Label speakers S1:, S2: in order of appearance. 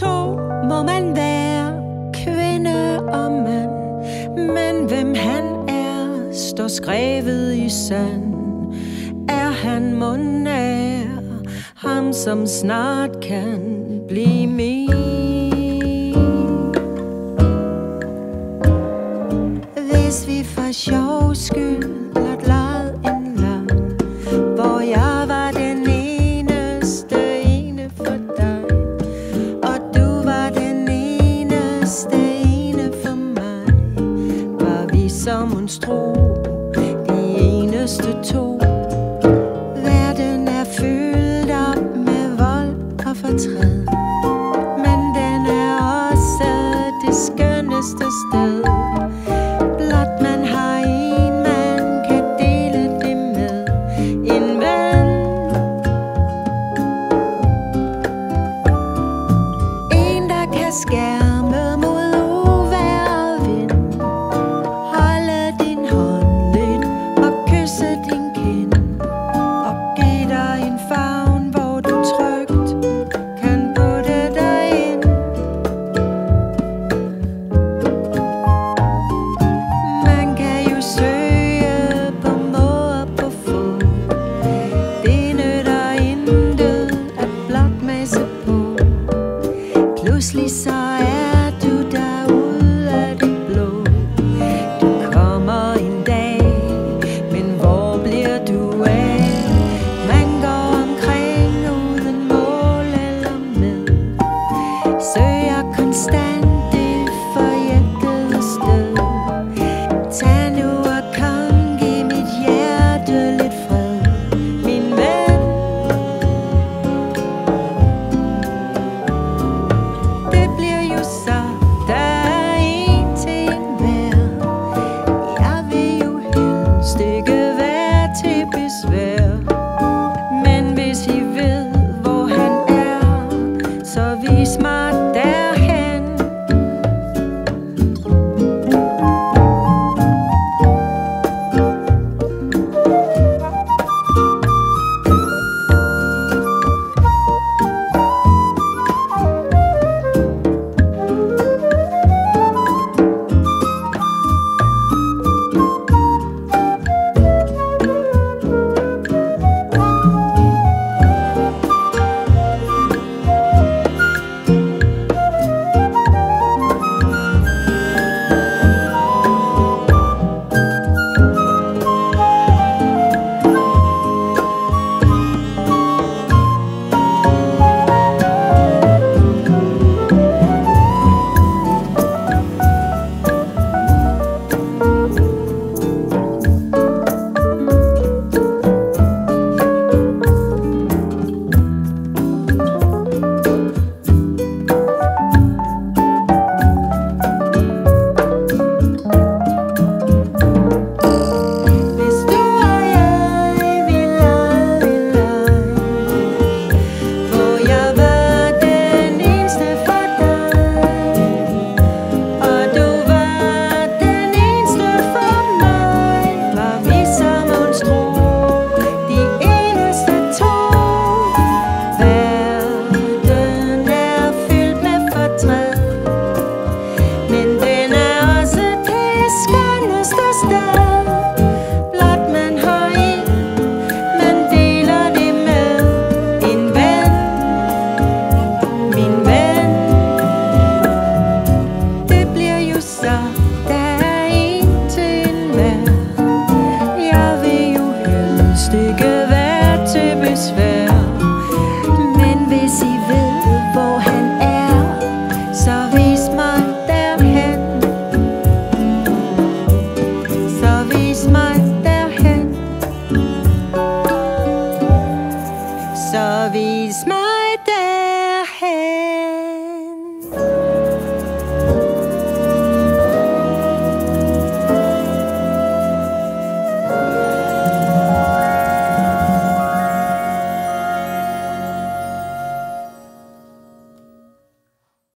S1: to må man være kvinde og mand. Men hvem han er, står skrevet i sand. Er han mundær, ham som snart kan blive min? Hvis vi for sjov skyld blot havens tro, de eneste to. closely saw